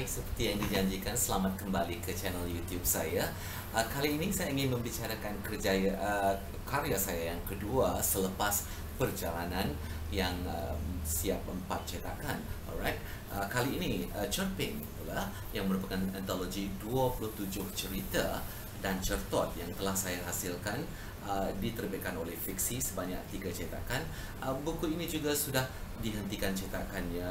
Hai, seperti yang dijanjikan, selamat kembali ke channel YouTube saya. Uh, kali ini saya ingin membicarakan kerjaya uh, karya saya yang kedua selepas perjalanan yang uh, siap empat cetakan. Alright. Uh, kali ini uh, Cerpin pula yang merupakan antologi 27 cerita dan certot yang telah saya hasilkan uh, diterbitkan oleh Fiksi sebanyak tiga cetakan. Uh, buku ini juga sudah dihentikan cetakannya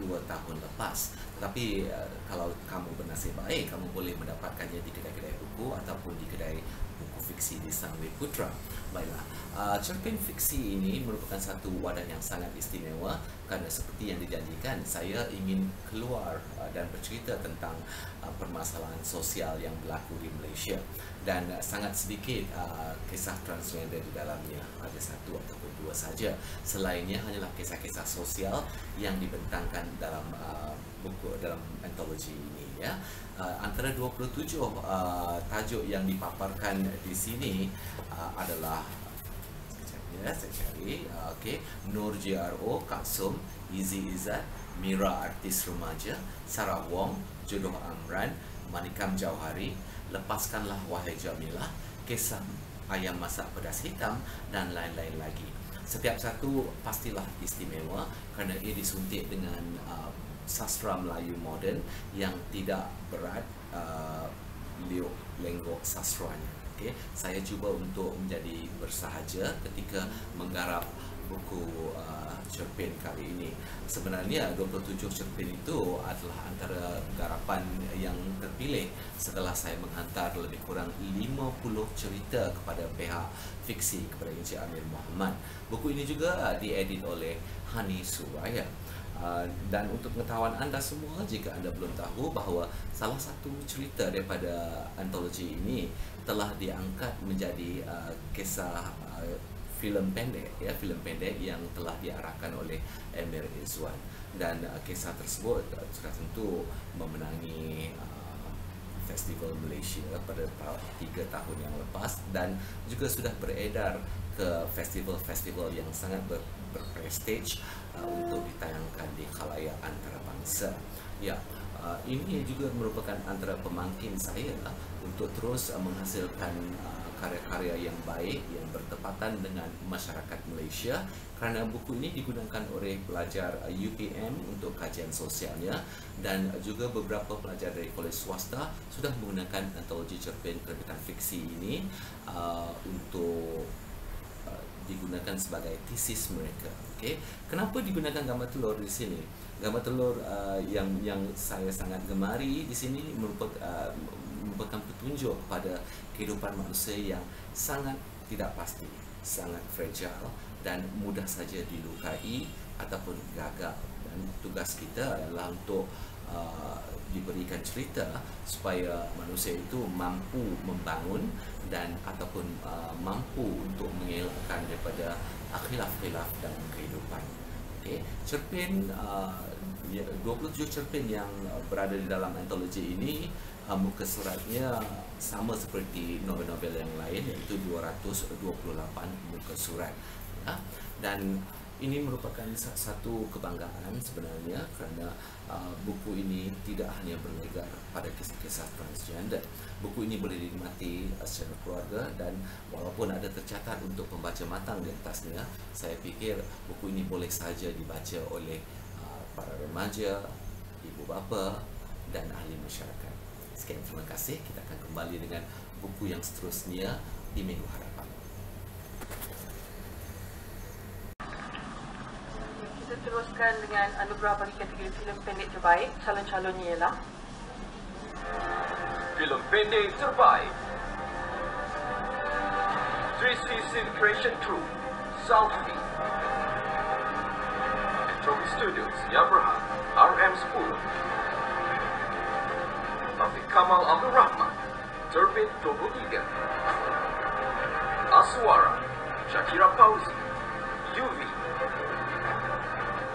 dua tahun lepas. Tetapi uh, kalau kamu bernasib baik, kamu boleh mendapatkannya di kedai-kedai buku ataupun di kedai buku fiksi di Sunway Putra. Baiklah, uh, cerpen fiksi ini merupakan satu wadah yang sangat istimewa kerana seperti yang dijanjikan, saya ingin keluar uh, dan bercerita tentang uh, permasalahan sosial yang berlaku di Malaysia. Dan uh, sangat sedikit uh, kisah transgender di dalamnya. Ada satu ataupun dua saja. Selainnya hanyalah kisah-kisah sosial yang dibentangkan dalam uh, buku dalam antologi ini ya. Uh, antara 27 uh, tajuk yang dipaparkan di sini uh, adalah ya saya cari uh, okey. Nur JRO Kaksum Izi Izzat Mira artis remaja Sarah Wong Jodoh Amran Manikam Jauhari. Lepaskanlah Wahai Jamilah Kisah Ayam Masak Pedas Hitam dan lain-lain lagi. Setiap satu pastilah istimewa kerana ia disuntik dengan uh, sastra Melayu moden yang tidak berat uh, liuk lenggok sastranya okay. saya cuba untuk menjadi bersahaja ketika menggarap buku uh, cerpen kali ini. Sebenarnya 27 cerpen itu adalah antara garapan yang terpilih setelah saya menghantar lebih kurang 50 cerita kepada pihak fiksi kepada Encik Amir Muhammad. Buku ini juga diedit oleh Hani Suraya. Uh, dan untuk pengetahuan anda semua jika anda belum tahu bahawa salah satu cerita daripada antologi ini telah diangkat menjadi uh, kisah uh, filem pendek ya filem pendek yang telah diarahkan oleh Emir Izwan. Dan uh, kisah tersebut sudah tentu memenangi uh, festival Malaysia pada tiga tahun yang lepas dan juga sudah beredar ke festival-festival yang sangat ber, berprestij uh, untuk ditayangkan di khalayak antarabangsa. Ya, uh, ini juga merupakan antara pemangkin saya uh, untuk terus uh, menghasilkan uh, karya-karya yang baik yang bertepatan dengan masyarakat Malaysia kerana buku ini digunakan oleh pelajar uh, UPM untuk kajian sosialnya dan juga beberapa pelajar dari kolej swasta sudah menggunakan antologi cerpen terbitan fiksi ini uh, untuk digunakan sebagai tesis mereka. Okey, kenapa digunakan gambar telur di sini? Gambar telur uh, yang yang saya sangat gemari di sini merupakan uh, merupakan petunjuk kepada kehidupan manusia yang sangat tidak pasti, sangat fragile dan mudah saja dilukai ataupun gagal. Dan tugas kita adalah untuk uh, diberikan cerita supaya manusia itu mampu membangun dan ataupun uh, mampu untuk mengelakkan daripada khilaf-khilaf dalam kehidupan. Okey, cerpen uh, 27 ya, cerpen yang berada di dalam antologi ini uh, muka suratnya sama seperti novel-novel yang lain iaitu 228 muka surat. Ya. Dan ini merupakan satu kebanggaan sebenarnya kerana uh, buku ini tidak hanya berlegar pada kisah-kisah transgender. Buku ini boleh dinikmati uh, secara keluarga dan walaupun ada tercatat untuk pembaca matang di atasnya, saya fikir buku ini boleh saja dibaca oleh uh, para remaja, ibu bapa dan ahli masyarakat. Sekian terima kasih. Kita akan kembali dengan buku yang seterusnya di minggu hadapan. Teruskan dengan anugerah bagi kategori filem pendek terbaik. Calon-calonnya ialah Filem pendek terbaik. 3C Scene Creation Crew Southie Trophy Studios Yabraham RM10 Taufik Kamal Abdul Rahman Terbit 23 Aswara Shakira Pauzi UV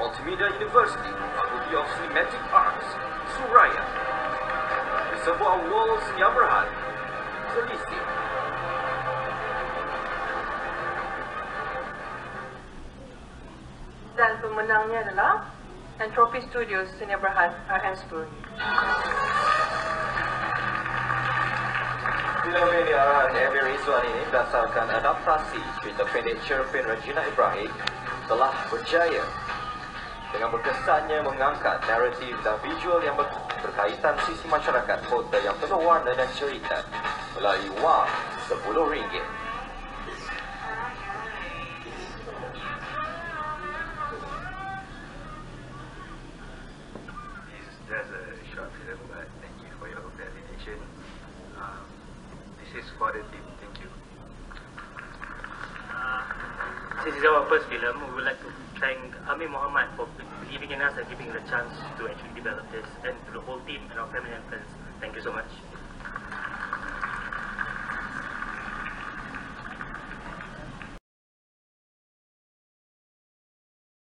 Multimedia University, Faculty of Cinematic Arts, Suraya. Sebuah Walls Yabrahan, Selisih. dan pemenangnya adalah dan Trophy Studios Senia Berhad RM10. Filem yang diarahan Emir Rizwan ini berdasarkan adaptasi cerita pendek Cerpen Regina Ibrahim telah berjaya dengan berkesannya mengangkat naratif dan visual yang ber- berkaitan sisi masyarakat kota yang penuh warna dan cerita melalui wang RM10. This is just a short film, but thank you for your validation. Um, this is for the team. Thank you. Uh, since it's our first film, we would like to thank Amir Muhammad for in us and giving the chance to actually develop this, and to the whole team and our family and friends. Thank you so much.